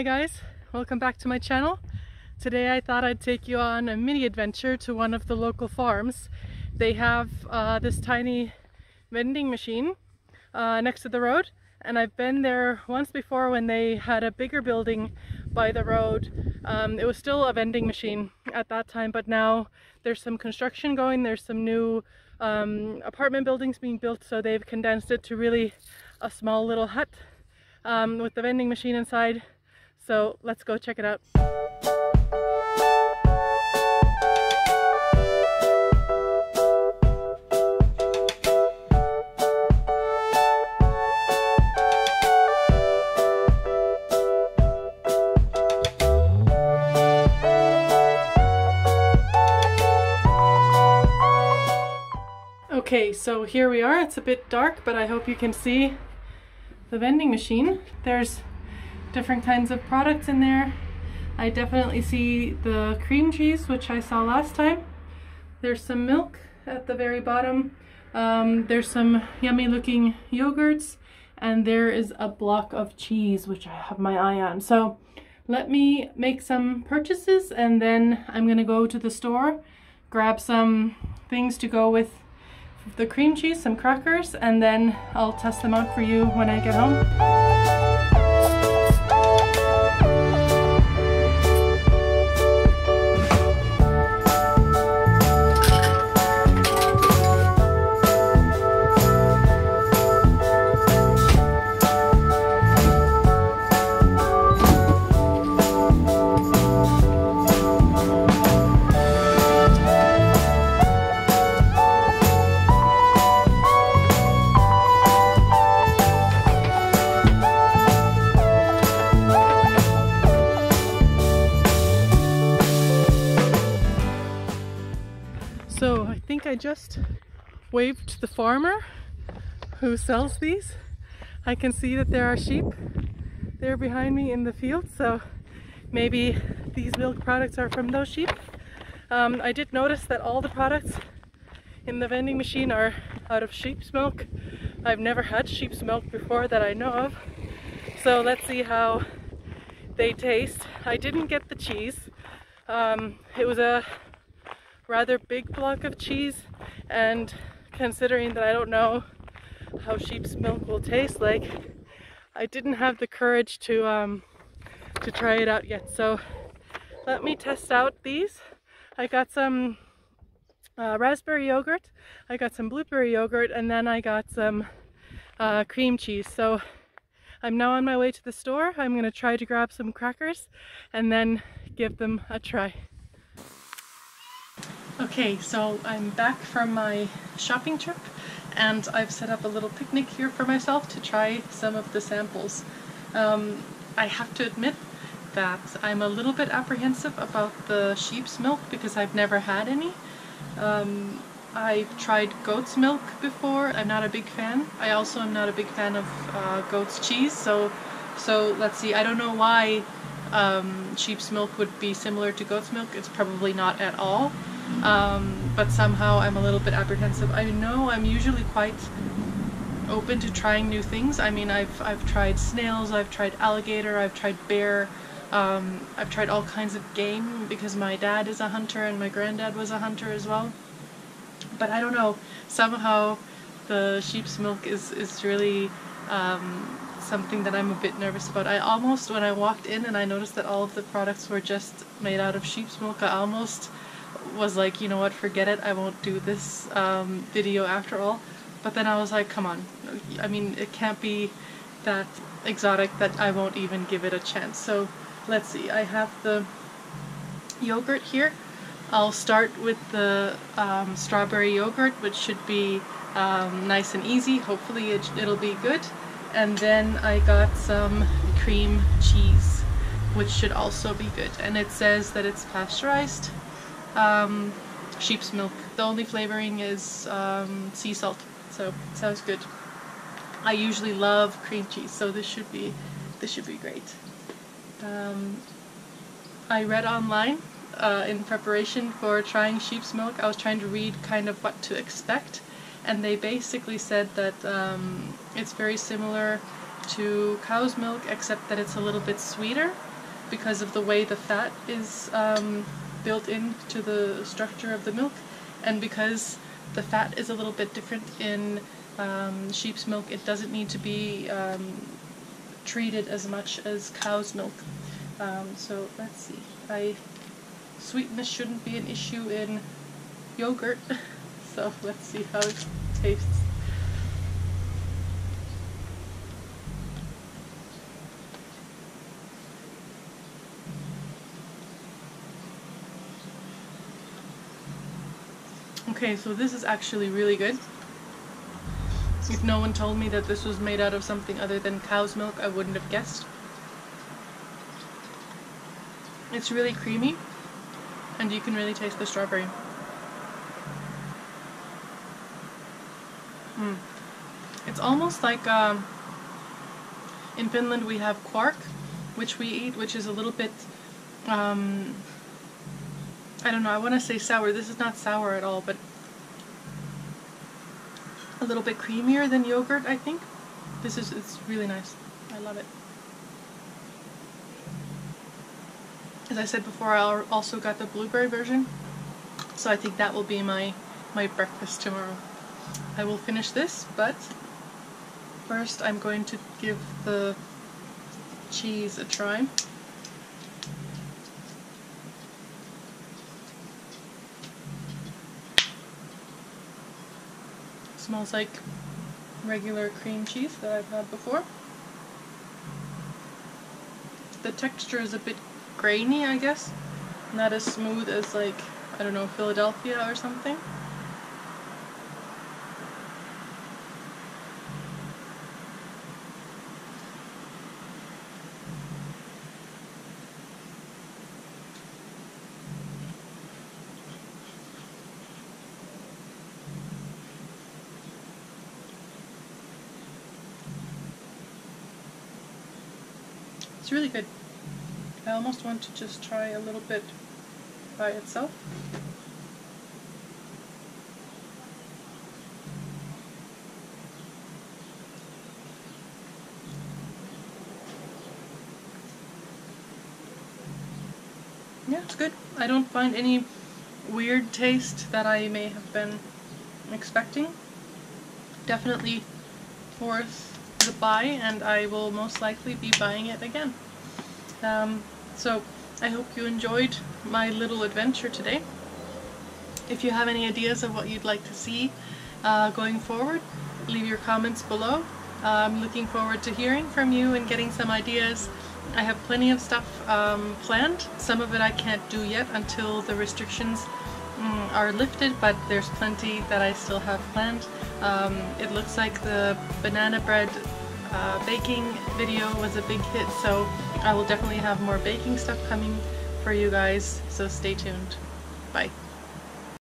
Hi guys, welcome back to my channel. Today I thought I'd take you on a mini adventure to one of the local farms. They have uh, this tiny vending machine uh, next to the road and I've been there once before when they had a bigger building by the road. Um, it was still a vending machine at that time but now there's some construction going, there's some new um, apartment buildings being built so they've condensed it to really a small little hut um, with the vending machine inside. So let's go check it out. Okay, so here we are. It's a bit dark, but I hope you can see the vending machine. There's different kinds of products in there. I definitely see the cream cheese, which I saw last time. There's some milk at the very bottom. Um, there's some yummy looking yogurts and there is a block of cheese, which I have my eye on. So let me make some purchases and then I'm gonna go to the store, grab some things to go with the cream cheese, some crackers, and then I'll test them out for you when I get home. Think I just waved to the farmer who sells these. I can see that there are sheep there behind me in the field, so maybe these milk products are from those sheep. Um, I did notice that all the products in the vending machine are out of sheep's milk. I've never had sheep's milk before that I know of. So let's see how they taste. I didn't get the cheese. Um, it was a rather big block of cheese and considering that I don't know how sheep's milk will taste like I didn't have the courage to um, to try it out yet. So let me test out these. I got some uh, raspberry yogurt I got some blueberry yogurt and then I got some uh, cream cheese. So I'm now on my way to the store. I'm gonna try to grab some crackers and then give them a try Okay, so I'm back from my shopping trip and I've set up a little picnic here for myself to try some of the samples. Um, I have to admit that I'm a little bit apprehensive about the sheep's milk because I've never had any. Um, I've tried goat's milk before, I'm not a big fan. I also am not a big fan of uh, goat's cheese, so so let's see, I don't know why um, sheep's milk would be similar to goat's milk, it's probably not at all um, but somehow I'm a little bit apprehensive. I know I'm usually quite open to trying new things. I mean, I've, I've tried snails, I've tried alligator, I've tried bear, um, I've tried all kinds of game because my dad is a hunter and my granddad was a hunter as well. But I don't know, somehow the sheep's milk is, is really um, something that I'm a bit nervous about. I almost, when I walked in and I noticed that all of the products were just made out of sheep's milk, I almost was like, you know what, forget it, I won't do this um, video after all. But then I was like, come on, I mean, it can't be that exotic that I won't even give it a chance. So let's see, I have the yogurt here. I'll start with the um, strawberry yogurt, which should be um, nice and easy. Hopefully it, it'll be good. And then I got some cream cheese, which should also be good. And it says that it's pasteurized, um, sheep's milk. The only flavoring is um, sea salt, so sounds good. I usually love cream cheese, so this should be this should be great. Um, I read online uh, in preparation for trying sheep's milk. I was trying to read kind of what to expect, and they basically said that um, it's very similar to cow's milk, except that it's a little bit sweeter because of the way the fat is um, built into the structure of the milk and because the fat is a little bit different in um, sheep's milk it doesn't need to be um, treated as much as cow's milk. Um, so let's see, I sweetness shouldn't be an issue in yogurt so let's see how it tastes. Okay, so this is actually really good. If no one told me that this was made out of something other than cow's milk, I wouldn't have guessed. It's really creamy, and you can really taste the strawberry. Mm. It's almost like um, in Finland we have quark, which we eat, which is a little bit, um, I don't know, I want to say sour. This is not sour at all, but a little bit creamier than yogurt, I think. This is, it's really nice. I love it. As I said before, I also got the blueberry version, so I think that will be my, my breakfast tomorrow. I will finish this, but first I'm going to give the cheese a try. Smells like regular cream cheese that I've had before. The texture is a bit grainy, I guess. Not as smooth as like, I don't know, Philadelphia or something. It's really good. I almost want to just try a little bit by itself. Yeah, it's good. I don't find any weird taste that I may have been expecting. Definitely worth the buy and I will most likely be buying it again. Um, so I hope you enjoyed my little adventure today. If you have any ideas of what you'd like to see uh, going forward, leave your comments below. I'm looking forward to hearing from you and getting some ideas. I have plenty of stuff um, planned. Some of it I can't do yet until the restrictions mm, are lifted, but there's plenty that I still have planned. Um, it looks like the banana bread uh, baking video was a big hit, so I will definitely have more baking stuff coming for you guys, so stay tuned. Bye.